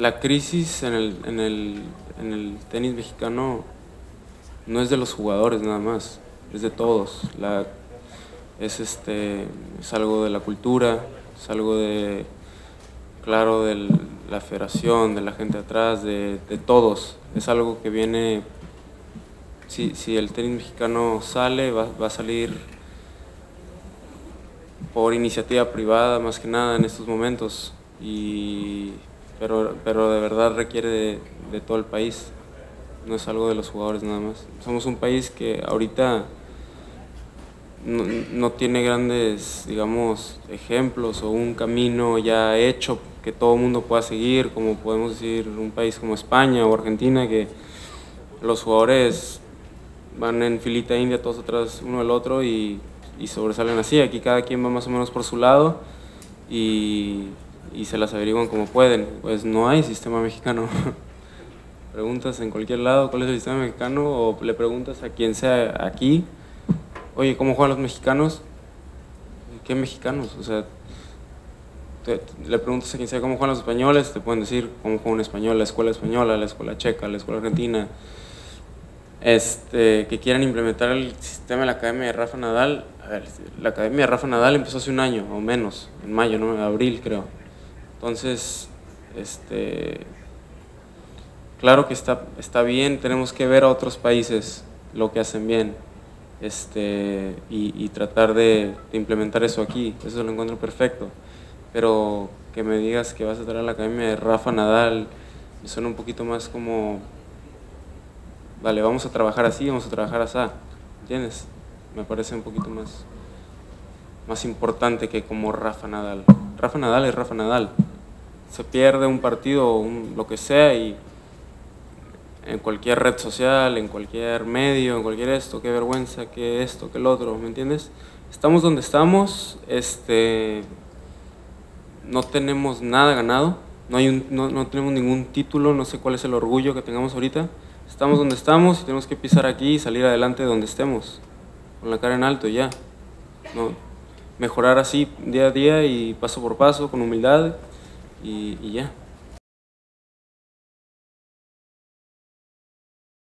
la crisis en el, en, el, en el tenis mexicano no es de los jugadores nada más, es de todos. La, es, este, es algo de la cultura, es algo de, claro, de la federación, de la gente atrás, de, de todos. Es algo que viene, si, si el tenis mexicano sale, va, va a salir por iniciativa privada más que nada en estos momentos, y, pero, pero de verdad requiere de, de todo el país, no es algo de los jugadores nada más. Somos un país que ahorita no, no tiene grandes, digamos, ejemplos o un camino ya hecho que todo el mundo pueda seguir, como podemos decir un país como España o Argentina, que los jugadores van en filita india todos atrás uno del otro y y sobresalen así. Aquí cada quien va más o menos por su lado y, y se las averiguan como pueden. Pues no hay sistema mexicano. preguntas en cualquier lado cuál es el sistema mexicano o le preguntas a quien sea aquí, oye, ¿cómo juegan los mexicanos? ¿Qué mexicanos? O sea, le preguntas a quien sea cómo juegan los españoles, te pueden decir cómo juega un español, la escuela española, la escuela checa, la escuela argentina. Este, que quieran implementar el sistema de la Academia de Rafa Nadal, ver, la Academia de Rafa Nadal empezó hace un año o menos, en mayo, ¿no? En abril creo. Entonces, este, claro que está, está bien, tenemos que ver a otros países lo que hacen bien este, y, y tratar de, implementar eso aquí, eso lo encuentro perfecto. Pero que me digas que vas a traer a la Academia de Rafa Nadal, me suena un poquito más como, vale, vamos a trabajar así, vamos a trabajar así, ¿entiendes? me parece un poquito más, más importante que como Rafa Nadal. Rafa Nadal es Rafa Nadal. Se pierde un partido o lo que sea y en cualquier red social, en cualquier medio, en cualquier esto, qué vergüenza, qué esto, qué el otro, ¿me entiendes? Estamos donde estamos, este, no tenemos nada ganado, no, hay un, no, no tenemos ningún título, no sé cuál es el orgullo que tengamos ahorita. Estamos donde estamos y tenemos que pisar aquí y salir adelante donde estemos con la cara en alto ya. ¿no? Mejorar así día a día y paso por paso, con humildad y, y ya.